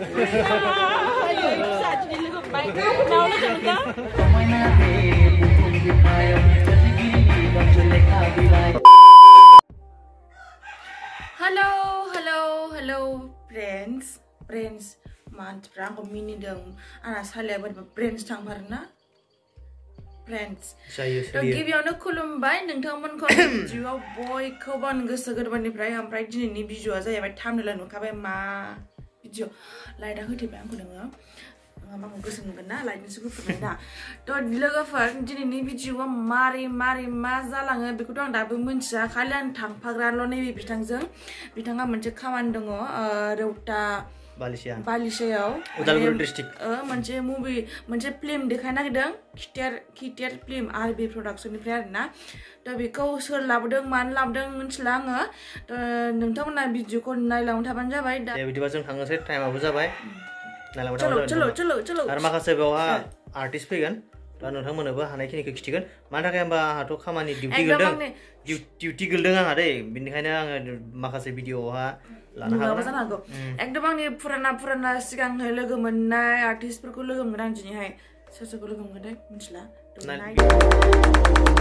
Hello, hello, hello, friends, friends. Mant prang komini dong. Anas halabat ba friends tang parna? Friends. Sayo give yon na kulumbay nang tang mon jiwa boy ko ban gusto ko ban jini ni tam nila nukabay ma. jo lai da khati bang kuna nga mama mo gusin nga na lai nisu ku na to dilaga far jini ni bi jiwa mari mari mazala nga bi kutong da bi muncha khalian thang phagran lo ne bi bitang jeng bitanga muncha khawan dongo reuta बालिसिया बालिसायाव Udalguri district. ओ, मोनसे मुभि मोनसे फ़िल्म देखायनो नागिरदों खिटेर खिटेर फ़िल्म आर बि प्रडाक्सननिफ्राय आरो ना थ' बेखौ सोर लाबोदों मानो लाबोदों मिथिला आङो। थ' नोंथांमोना भिडिअखौ नायलांबाय थाबानो जाबाय दा बिदिबा जों थांनोसै टाइमाबो जाबाय। नायलांबाय चलो थाबानो चलो जाबाय चलो चलो। आरो माखासे बेवहा आर्टिस्ट फैगोन। दा नोंथांमोननोबो हानायखिनिखौ खिथिगोन मानि थाखाय होनबा आंहाथ' खामानि डिउटि एकदम गोलदों आंनि- डिउटि गोलदों आंहा दै बेनिखायनो आङो माखासे भिडिअआवहा लानो नुवाबो हागोन जानो हागौ एकदम आंनि फुराना फुराना सिगांहाय लोगो मोननाय आर्टिस्टफोरखौ लोगो मोनगोन आं दिनैहाय सोर सोरखौ लोगो मोनगोन मिथिला थ' नाय- नाय-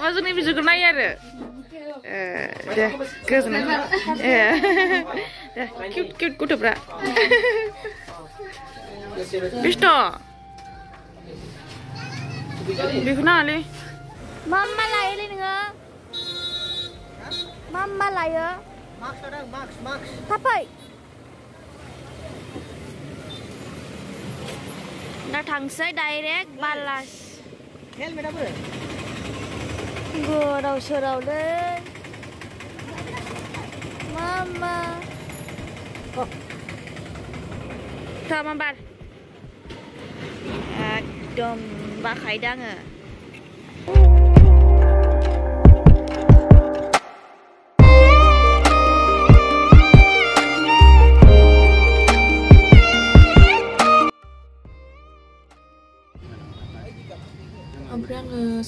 मा जोंनि भिडिअखौ नायो आरो Deh, kızım. Deh, cute cute kutu bırak. Bişto. Bihna Ali. Mama lại lên nữa. Mama lại á. Max ở đây, Max, Max. Papai. Đã thằng xe direct balas. Helmet apa? ngừa đầu sờ đầu lên. Mama. Oh. thơm ăn bạn. À, đồm bà khải đang à.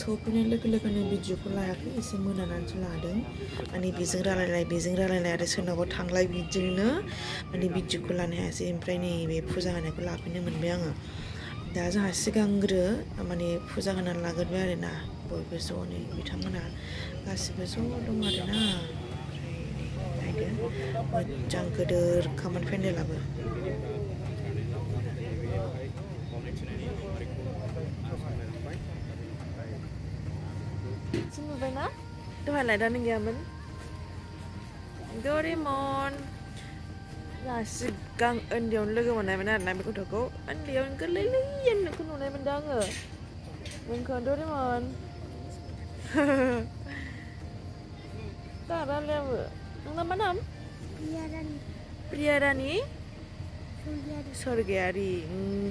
सफैनाय लोगो लोगोनो भिडिअखौ लायाखै एसे मोनानानैसो लादों माने बेजों रायलायलाय बेजों रायलायलाय आरो सोरनावबा थांलाय बिदिनो माने भिडिअखौ लानो हायासै ओमफ्राय नै बे फुजा होनायखौ लाफैनो मोनबाय आङो दा जोंहा सिगांग्रो माने फुजा होनानै लाग्रोबाय आरो ना बयबो ज'नो बिथांमोना गासिबो ज' दं आरो ना ओमफ्राय नै नायदो मोजां गोदोर खामानि पेन्देलाबो दहाय लाइटआनो गैयामोन डरेमन जोंहा सिगां उन्दैयावनो लोगो मोननायमोन आरोना बे गथ'खौ उन्दैयावनो गोरलैलैयानो नोंखौ नुनाय मोनदों आङो नोंखौ डरेमन दारालायाबो नोंना मा नाम प्रिया रानि सरगायारि उम,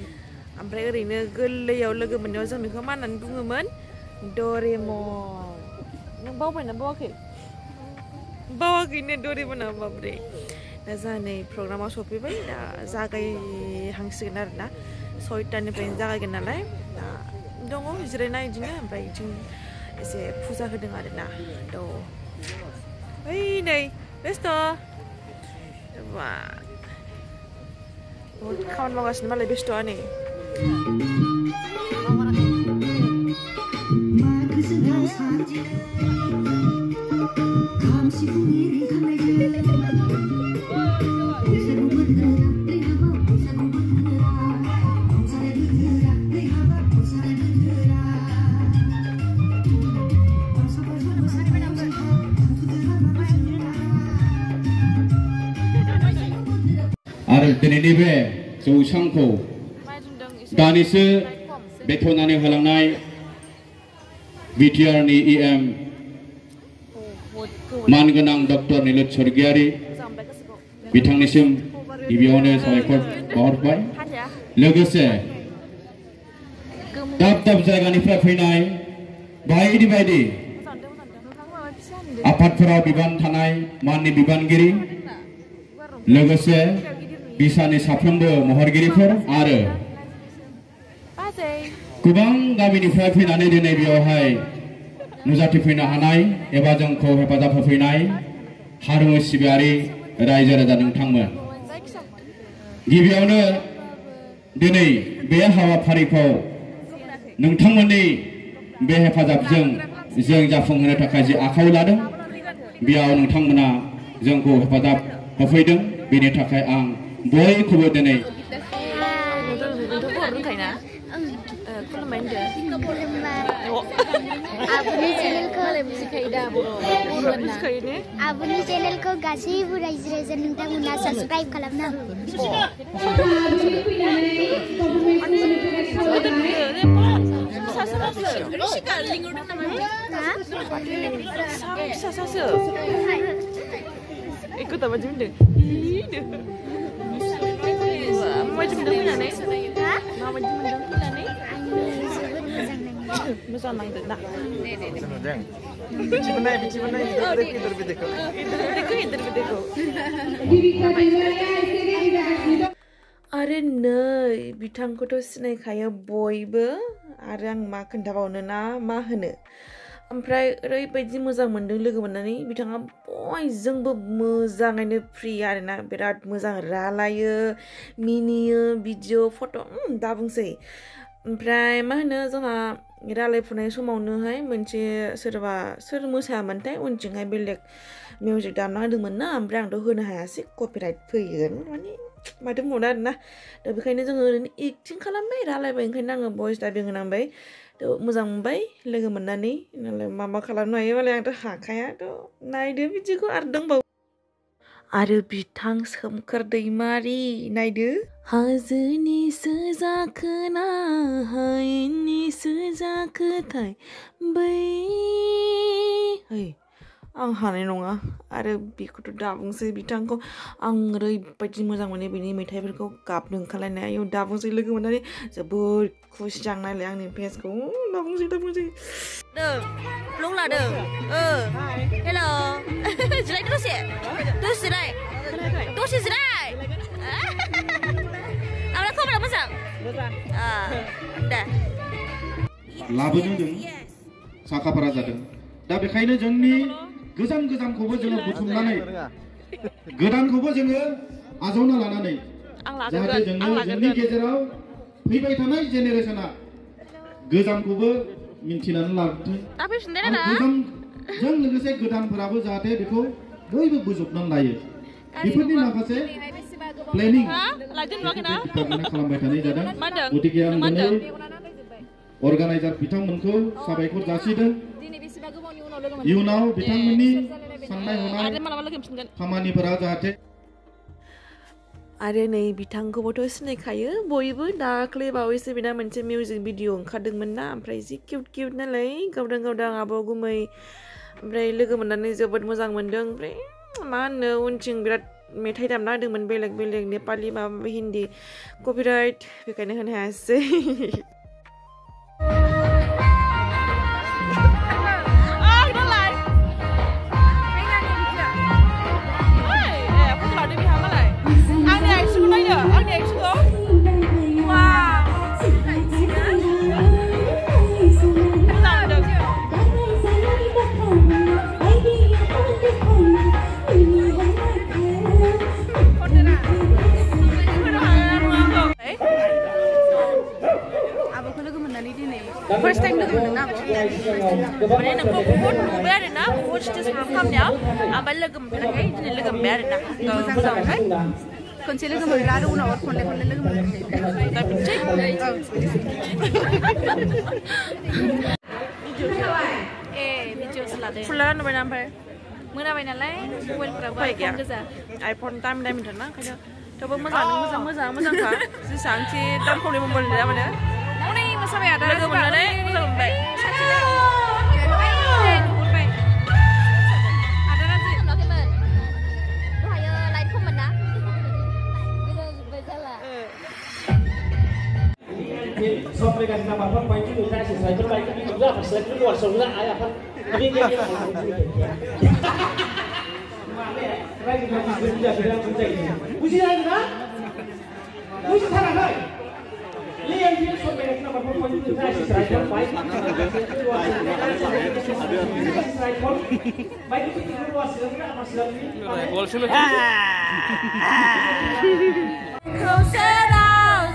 ओमफ्राय ओरैनो गोरलैयाव लोगो मोननायाव जों बेखौ मा होननानै बुङोमोन डरेमन नों बावबायना बावाखै बावाखैनो डरेमना बाब्रे दा जोंहा नै प्रग्रामाव सफैबाय दा जागायहांसिगोन आरो ना सयतानिफ्रायनो जागायगोन नालाय दा दङ जिरायना बिदिनो ओमफ्राय बिथिं एसे फुजा होदों आरो ना थ' ओइ नै बेस्थ' बा बहुद खामानि मावगासिनो मालाय बेस्थ'आ नै आरो दिनैनि बे जौसांखौ दानिसो बेथ'नानै होलांनाय बिटिआरनि इएम मानगोनां डक्टर निलोद स्वर्गियारि बिथांनिसिम गिबियावनो साबायखर बावहरबाय लोगोसे दाब दाब जायगानिफ्राय फैनाय बायदि बायदि आफादफोराव बिबान थानाय माननि बिबानगिरि लोगोसे बिसानि साफ्रोमबो महरगिरिफोर आरो गोबां गामिनिफ्राय फैनानै दिनै बेयावहाय नुजाथिफैनो हानाय एबा जोंखौ हेफाजाब होफैनाय हारिमु सिबियारि रायजो राजा नोंथांमोन गिबियावनो दिनै बे हाबाफारिखौ नोंथांमोननि बे हेफाजाबजों जों जाफुंहोनो थाखाय जि आखायाव लादों बेयाव नोंथांमोना जोंखौ हेफाजाब होफैदों बेनि थाखाय आं बयखौबो दिनै आबुनि चेनेलखौ आबुनि चेनेलखौ गासैबो रायजो राजा नोंथांमोना साबस्क्राइब खालामना हो Ikut tak baju benda? Ide. Wah, baju benda mana ni? Ha? Mau baju benda mana ni? Ayo, जोबोद मोजां नांदों Masa nang tak? Senudang. Bici benai, bici benai. Kita kita kita kita. Itu benda itu benda ko. आरो नै बिथांखौथ' सिनायखायो बयबो आरो आं मा खोन्थाबावनो ना मा होनो ओमफ्राय ओरैबायदि मोजां मोन्दों लोगो मोननानै बिथाङा बयजोंबो मोजाङैनो फ्रि आरोना बिराद मोजां रालायो मिनियो भिडिअ फट' उम, दा बुंसै ओमफ्राय मा होनो जोंहा रायलायफुनाय समावनोहाय मोनसे सोरबा सोर मोसायामोनथाय उनथिंहाय बेलेग मिउजिक दामना होदोंमोन ना ओमफ्राय आंथ' होनो हायासै कपिराइट फैगोन माने माथो बुंबावनो आरोना दा बेखायनो जोङो ओरैनो एक्टिं खालामबाय रायलायबाय ओंखायनो आङो भइस दाबिं होनांबाय थ' मोजां मोनबाय लोगो मोननानै नालाय मा मा खालामनो हायो मालाय आंथ' हाखाया थ' नायदो बिदिखौ आरो दंबावो आरो बिथां सोमखोर दैमारि नायदो हाजोनिसो जाखोना हायेननिसो जाखोथाय बै है आं हानाय नङा आरो बेखौथ' दा बुंसै बिथांखौ आं ओरैबायदि मोजां मोनो बिनि मेथाइफोरखौ गाबनो ओंखारलायनाय आयौ दा बुंसै लोगो मोननानै जोबोद खुसि जां नायलाय आंनि फेसखौ दा बुंसै दा बुंसै Belum lah deh. Eh, hello. Jelai terus ya? Terus jelai. Terus jelai. Apa kau belum masang? Ah, dah. लाबोदों जों साखाफारा जादों दा बेखायनो जोंनि गोजाम गोजामखौबो जोङो बुथुमनानै गोदानखौबो जोङो आजावना लानानै Ang जाहाथे lagan, जोङो ang जोंनि lagan. गेजेराव फैबाय थानाय जेनेरेसना गोजामखौबो मिन्थिनानै लाथों Tapi sendiri आरो dah. गोजामजों लोगोसे गोदानफोराबो जाहाथे बेखौ बयबो बोजबनानै लायो बेफोरनि माखासे planning Ha? Lagi dua kena. डिपार्टमेन्टआ खालामबाय थानाय जादों Madam. गतिके आं दिनै Madam. अर्गानाइजार बिथांमोनखौ साबायखर जासिदों इयुनाव बिथांमोननि साननाय हनाय Ada malam lagi mungkin. खामानिफोरा जाहाथे आरो नै बिथांखौबोथ' सिनायखायो बयबो दाख्लै बावैसो बेना मोनसे मिउजिक भिडिअ ओंखारदोंमोन ना ओमफ्राय जि किउट किउट नालाय गावदां गावदां आब' गुमै ओमफ्राय लोगो मोननानै जोबोद मोजां मोनदों ओमफ्राय मा होनो उनथिं बिराद मेथाइ दामना होदोंमोन बेलेग बेलेग नेपालि माबा माबि हिन्दी कपिराइट बेखायनो होनो हायासै mana nang ko buhut mu bere na buhut just ham kam ya amal lagam lagai ni lagam bere na to so kai కొంచెం ఇలాగ మళ్ళీ ఉన్న వర్క్ ఉండే మళ్ళీ ఇలాగ మళ్ళీ ఫుల్ నువ్వు నంబర్ मोनाबाय नालाय मबाइलफ्राबो आइफन गोजा आइफन दाम दाम होनदों ना ओंखायनो थेवबो मोजाङानो मोजां मोजां मोजांखा जेसांखि दाम खमनि मबाइल मोना माने हनै मोसाबाय आदा लोगो मोननानै मोजां मोनबाय kan kan kan kan? Kan? Pun itu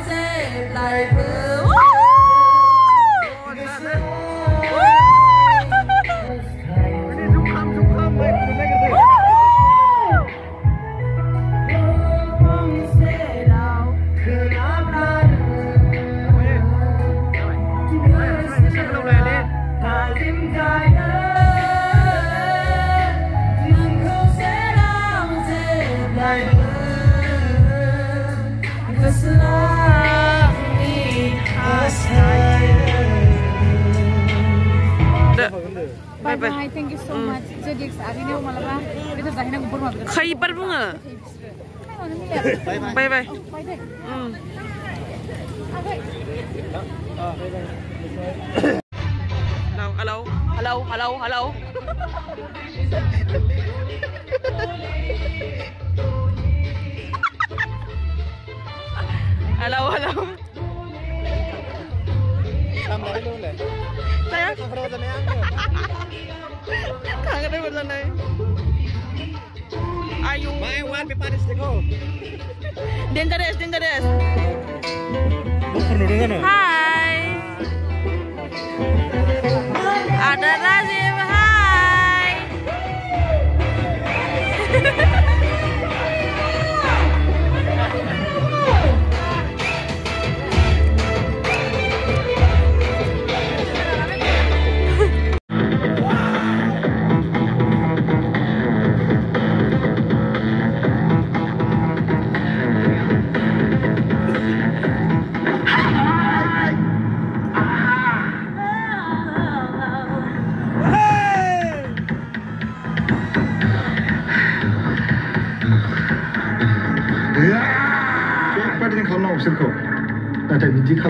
Save like blue. Bye bye. bye. Thank you so mm. much. Jadi hari ni malaba kita dah nak kumpul makan. Khay par bunga. Bye bye. Bye bye. Bye bye. Mm. Hello, hello, hello, hello, hello. hello, hello. Hello, hello. Kangen bener nih. Ayo. Main one pipa di sego. Dangerous, dangerous. dengan Hai. Ada Razif,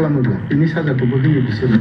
само да. И не сака да го види до.